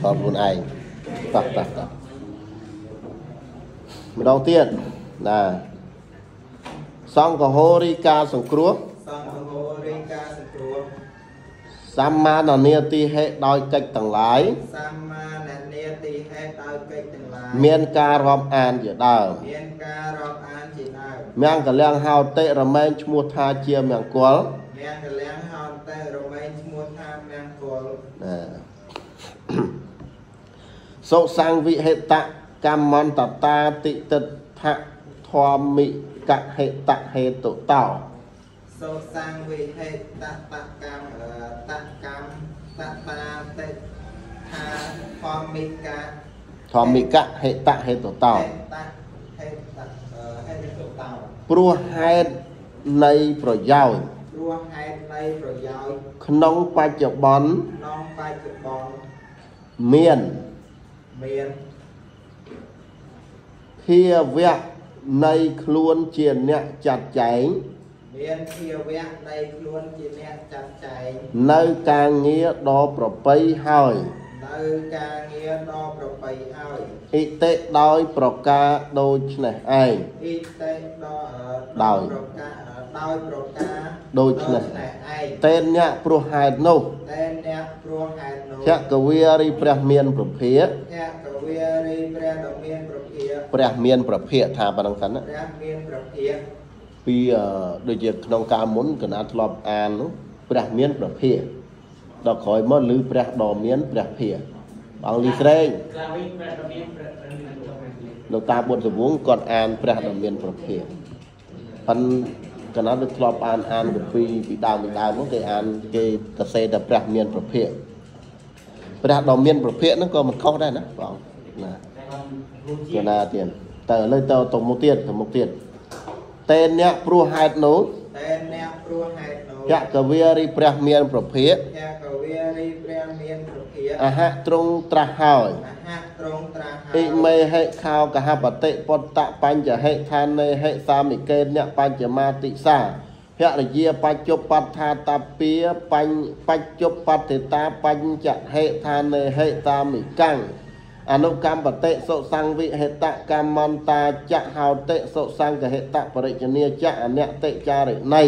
ថតខ្លួនឯងតោះតោះតោះម្ដងទៀតណាសង្ឃហោរីការសង្គ្រោះសង្ឃហោរីការសង្គ្រោះសម្មាននាទីហេតុដោយកិច្ចទាំងឡាយសម្មាននាទីហេតុដោយកិច្ចទាំងឡាយមានការរាប់អានជាដើមមានការរាប់អានជាដើមមង្គលំហោតិរមែងឈ្មោះថាជាមង្គលមានកលៀងហោតែរមែងឈ្មោះថាមង្គលណា សុសង្វិហេតកម្មន្តតាតិតិដ្ឋធម្មិកហេតហេតុតោសោសង្វិហេតតតកម្មអឺតកម្មតតាតិថាធម្មិកាធម្មិកហេតហេតុតោហេតហេតអឺហេតុតោព្រោះហេតុនៃប្រយោជន៍ព្រោះហេតុនៃប្រយោជន៍ក្នុងបច្ចុប្បន្នក្នុងបច្ចុប្បន្ន មានមានភាវៈនៃខ្លួនជាអ្នកចាត់ចែងមានភាវៈនៃខ្លួនជាអ្នកចាត់ចែងនៅការងារដ៏ប្រពៃហើយនៅការងារដ៏ប្រពៃហើយអ៊ីតិដោយប្រការដូចនេះឯងអ៊ីតេដល់អឺដោយប្រការ ដោយប្រការដូចនេះឯងតេនអ្នកព្រោះហេតុនោះតែអ្នកព្រោះហេតុនោះចកវារីព្រះមានប្រភេទភគវារីព្រះដ៏មានប្រភាព្រះមានប្រភេទថាប៉ុណ្្នឹងសិនណាព្រះមានប្រភាពីអឺដូចជាក្នុងកាលមុនកណាធ្លាប់អាននោះព្រះមានប្រភេទដល់ក្រោយមកឮព្រះដ៏មានព្រះភាអង្គលីស្រេងក្រៅវិញព្រះដ៏មានព្រះព្រះមានព្រះមានលោកតាបុត្រសវងគាត់អានព្រះដ៏មានប្រភេទប៉ុន្តែ កណាដូចធ្លាប់អានអានពីពីដើមពីដើមនោះគេអានគេសរសេរតែព្រះមានប្រភេទព្រះដ៏មានប្រភេទហ្នឹងក៏មិនខុសដែរណាបងណាតែគាត់រួមជាកណាទៀតតើឥឡូវទៅទៅមុខទៀតទៅមុខទៀតតេនអ្នកព្រោះហេតុនោះតែអ្នកព្រោះហេតុនោះចកវារីព្រះមានប្រភេទភគវារីព្រះមានប្រភាអហៈទ្រង់ត្រាស់ហើយអហៈ ត្រង់ត្រាស់អ៊ិមេហិខោកហបតិពតៈបញ្ចហិឋានេហិសាមិកេនៈបញ្ចមាតិសាភរិយាបច្ចុប្បដ្ឋាតពាបញ្ញបច្ចុប្បត្តិតាបញ្ចហិឋានេហិសាមិកੰអនុកម្មបតិសុសង្វិហេតកម្មន្តាចហោតិសុសង្កហេតបរិជ្ជនីចអនតិចារិណី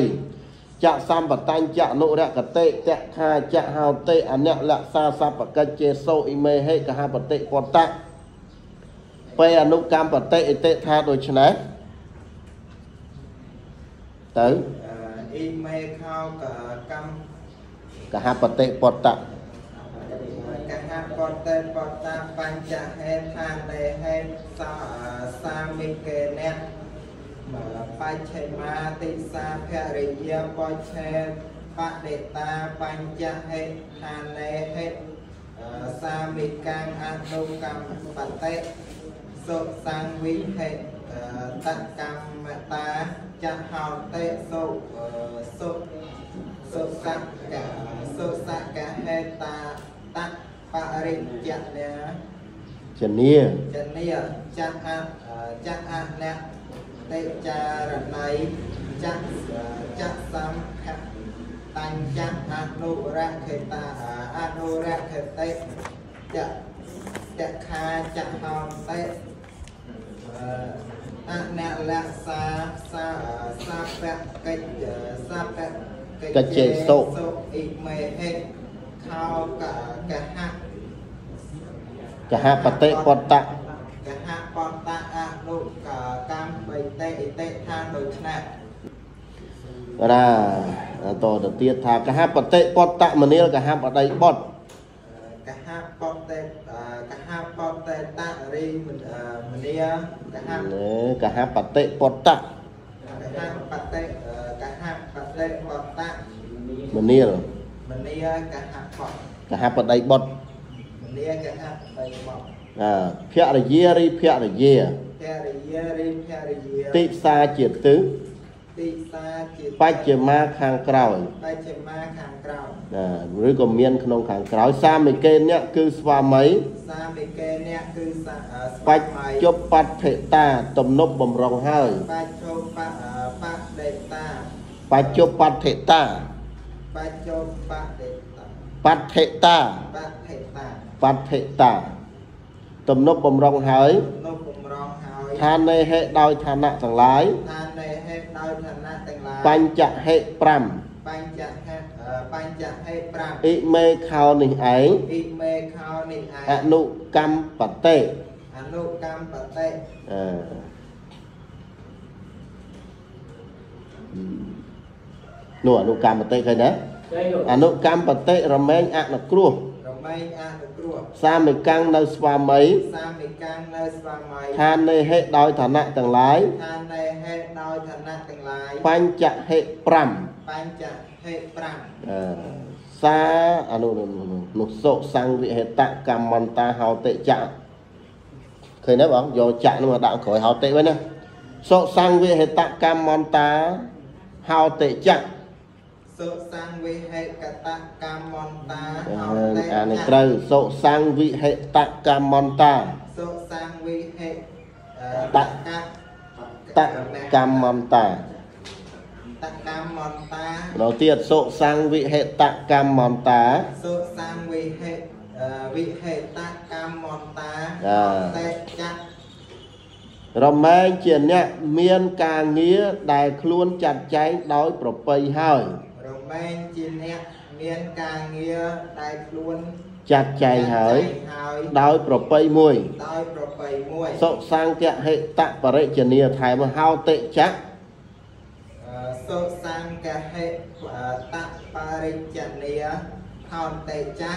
ចសម្បតញ្ចអនុរកតិតខាចហោតិអនលក្សាសពកិច្ចចេសោអ៊ីមេហេកហបតិពតៈពេលអនុកម្មបតិអតិថាដូច្នេះទៅអ៊ីមេខោកកម្មកហបតិពតៈកហបតេបតាបញ្ចហេថានេហេសាសាមិកេនៈ បច្ឆេមាតិសាភរិយាបច្ឆេបដិតាបញ្ចហេថានេហេសាមិកាំងអនុកម្មបតិសុសង្វិហេតកម្មតាចហោតិសុសុសុសក្កសុសក្កហេតាតបរិជ្ជនាជនីចនីចៈអចៈអអ្នក តិចារណៃចៈចៈសំខៈតញ្ចៈអនុរខេតាអនុរខេតិចៈតខាចៈហោតិអអ្នកលក្សាសាសាបកិច្ចសាបកិច្ចសុអ៊ីមេហេខោកកហៈកហបតិពតៈកហបតៈអនុកម្មបិ តិអិតិឋានដូចនេះណាតទៅទៀតថាកហបតិពតៈមនាលកហបដីបុតកហបតេកហបតេតរីមនីកហណែកហបតិពតៈកហបតេកហបតេបតៈមនាលមនីកហបកហបដីបុតមនីកហបៃបអាភរិយារីភរិយា ភរិយារិភរិយាតិសាជាទិសទីសាជាបច្ចមាខាងក្រោយបច្ចមាខាងក្រោមណាឬក៏មានក្នុងខាងក្រោយសាមិកេនៈគឺស្វាមីសាមិកេអ្នកគឺសាបច្ចុប្បដ្ឋិតា ទំនប់បំរុងហើយបច្ចុប្បបដេតាបច្ចុប្បដ្ឋិតាបច្ចុប្បដេតាបបដ្ឋិតាបដ្ឋិតាបដ្ឋិតា ទំនប់បំរុងហើយនុពំរងហើយ ឋានេហេដោយឋានៈទាំងឡាយឋាននៃហេតុដោយឋានៈទាំងឡាយបញ្ចហេ5បញ្ចហេតុអឺបញ្ចហេតុ5អ៊ីមេខោនេះឯងអ៊ីមេខោនេះឯអងនុកម្មបតិអនុកម្មបតិអឺនោះអនុកម្មបតិឃើញទេ Đây rồi. អនុកម្មបតិរមែងអនុគ្រោះរ មែងអនុគ្រោះសាមិកាំងនៅស្វាមីសាមិកាំងនៅស្វាមីឋាននេហេដោយឋានៈទាំងឡាយឋាននៃហេតុដោយឋានៈទាំងឡាយបញ្ចហេ5បញ្ចហេតុ5អឺសាអនុនោះនោះនោះនោះសុសង្វិហេតកម្មន្តាហោតិចៈឃើញទេបងយកចៈនោះមកដាក់ក្រោយហោតិវិញណាសុសង្វិហេតកម្មន្តាហោតិចៈ សុសង្វិហេកតកម្មន្តាអហោតេឺអានេះត្រូវសុសង្វិហេតកម្មន្តាសុសង្វិហេអឺតកតកម្មន្តាតកម្មន្តាម្ដងទៀតសុសង្វិហេតកម្មន្តាសុសង្វិហេអឺវិហេតកម្មន្តាអ่าតេចៈរមែងជាអ្នកមានការងារដែលខ្លួនចាត់ចែងដោយប្រពៃហើយរ មែងជាអ្នកមានការងារដែលខ្លួនចាត់ចែងហើយចាត់ចែងហើយដោយប្រពៃមួយដោយប្រពៃមួយសុសង្ឃហេតបរិជ្ជនីថែមហោតិចៈអឺសុសង្កហេអឺតបរិជ្ជនីហោតេចៈ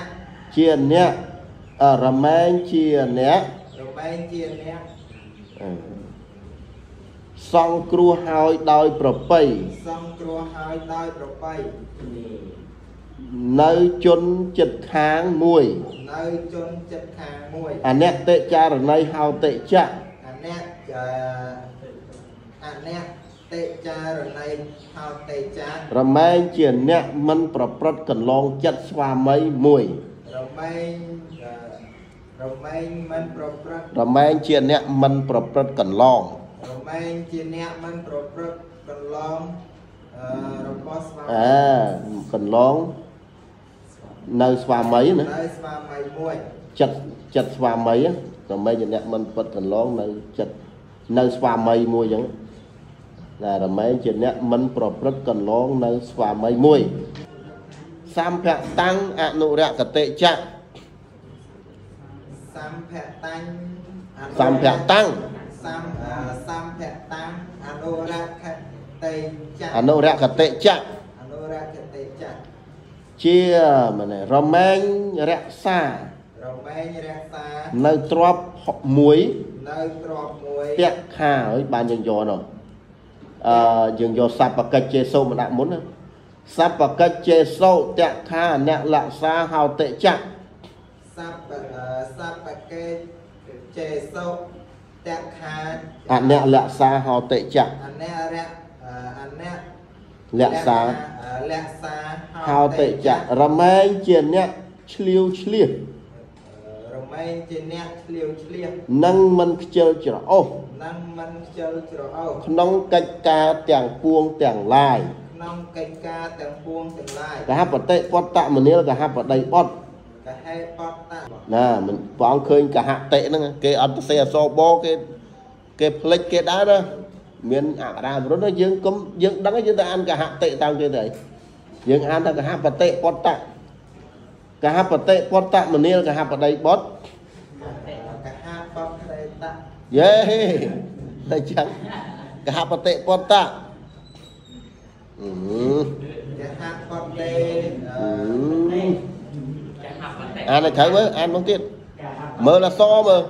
ជាអ្នកអរមែងជាអ្នករមែងជាអ្នកអឺ សង្គ្រោះហើយដោយប្រពៃសង្គ្រោះហើយដោយប្រពៃនៅជនចិត្តខាងមួយនៅជនចិត្តខាងមួយអនតិចារណីហោតិចៈអអ្នកអឺអអ្នកតិចារណីហោតេចៈរមែងជាអ្នកមិនប្រព្រឹត្តកន្លងចិត្តស្វាមីមួយរមែងអឺរមែងមិនប្រព្រឹត្តរមែងជាអ្នកមិនប្រព្រឹត្តកន្លង រមែងជាអ្នកមិនប្រព្រឹត្តកន្លងអឺរបស់ស្វាមីអើកន្លងនៅស្វាមីណានៅស្វាមីមួយចិត្តចិត្តស្វាមីណារមែងជាអ្នកមិនពិតកន្លងនៅចិត្តនៅស្វាមីមួយអញ្ចឹងណារមែងជាអ្នកមិនប្រព្រឹត្តកន្លងនៅស្វាមីមួយសម្ភៈតាំងអនុរកតិចៈសម្ភៈតាញ់អនុសម្ភៈតាំង សំអឺសម្ភៈតាំងអនុរខតេចៈអនុរកតិចៈអនុរខតេចៈជាម៉ណែរមែងរក្សារមែងរក្សានៅទ្របមួយនៅទ្របមួយពៈខាហើយបានយើងយកនោះអឺយើងយកសពកិច្ចជេសូមកដាក់មុនណាសពកិច្ចជេសូតៈខាអ្នកលក្សាហោតិចៈសัพពអឺសัพពកេចេសុ តៈខាអអ្នកលក្សាហោតិចៈអអ្នករៈអឺអអ្នកលក្សាអឺលក្សាហោតិចៈរមែងជាអ្នកឆ្លៀវឆ្លៀសរមែងជាអ្នកឆ្លៀវឆ្លៀសនិងមិនខ្ជិលច្រអូសនឹងមិនខ្ជិលច្រអូសក្នុងកិច្ចការទាំងពួងទាំងឡាយក្នុងកិច្ចការទាំងពួងទាំងឡាយកហបតិពតមនាលកហបដីបុត្រកហេបតត ណាមិនព្រះអង្គឃើញកហតិហ្នឹងគេអត់ទៅសេអសបគេគេផ្លិចគេដែរណាមានអក្សរាវិរុទ្ធណាយើងកុំយើងដឹងហើយយើងទៅអានកហតិតាមគេទៅយើងអានថាកហបតិពតៈកហបតិពតមនាលកហបដីបុត្រកហេបតតេតយេតែចឹងកហបតិពតៈអឺកហេបតតេអ អឺឺអានឲ្យត្រូវមើលអានមកទៀតមើលអសមើល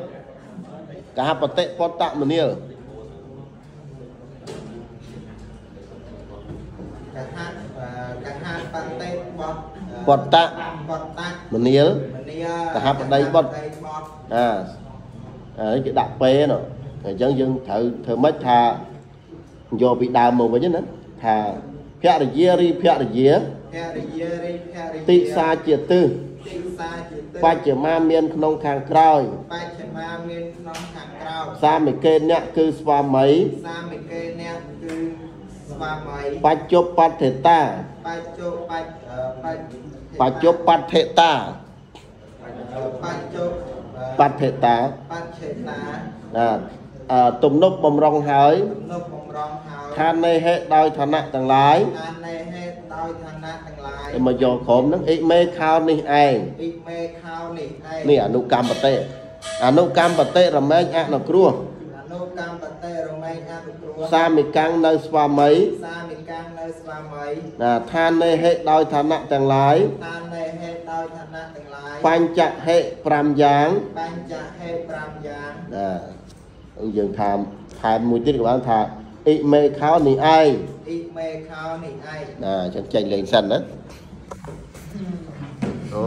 កហបតិពតមនាលកហេអឺកហេបតេបតពតៈបតតមនាលមនីកហបតីបុត្រកហបតីបុត្រអាអានេះគេដាក់ពេណអញ្ចឹងយើងត្រូវធ្វើម៉េចថាយកពីដើមមកវិញណាថាភរិយារីភរិយាភរិយារីភរិយាទិសាជាទិសទិ សាជាទិសបច្ចមាមានក្នុងខាងក្រោយបច្ចមាមានក្នុងខាងក្រោមសាមិកេអ្នកគឺស្វាមីសាមិកេអ្នកគឺស្វាមីបច្ចុប្បត្តិតាបច្ចុបច្ចអឺបច្ចបច្ចុប្បដ្ឋិតាបច្ចុប្បដ្ឋិតាបច្ឆេតាណាអឺទំនុកបំរុងហើយទំនុកបំរុងហើយឋាននៃហេតុដោយឋានៈទាំងឡាយអាននៃហេតុដោ យឋានៈទាំងឡាយមកយកក្រុមហ្នឹងអិមេខោនេះឯងពីមេខោនេះឯងនេះអនុកម្មបតិអនុកម្មបតិរមែងអនុគ្រោះអនុកម្មបតេរមែងអនុគ្រោះសាមិកាំងនៅស្វាមីសាមិកាំងនៅស្វាមីណាឋាននៃហេតុដោយឋានៈទាំងឡាយតាមនៃហេតុដោយឋានៈទាំងឡាយបញ្ចហេ5យ៉ាងបញ្ចហេតុ5យ៉ាងណាយើងថាថែមមួយទៀតក៏បានថា អិមេខោនេះឯងអ៊ីមេខោនេះឯងណាអញ្ចឹងចេញលេងសិនណាអូ